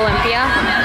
Olympia.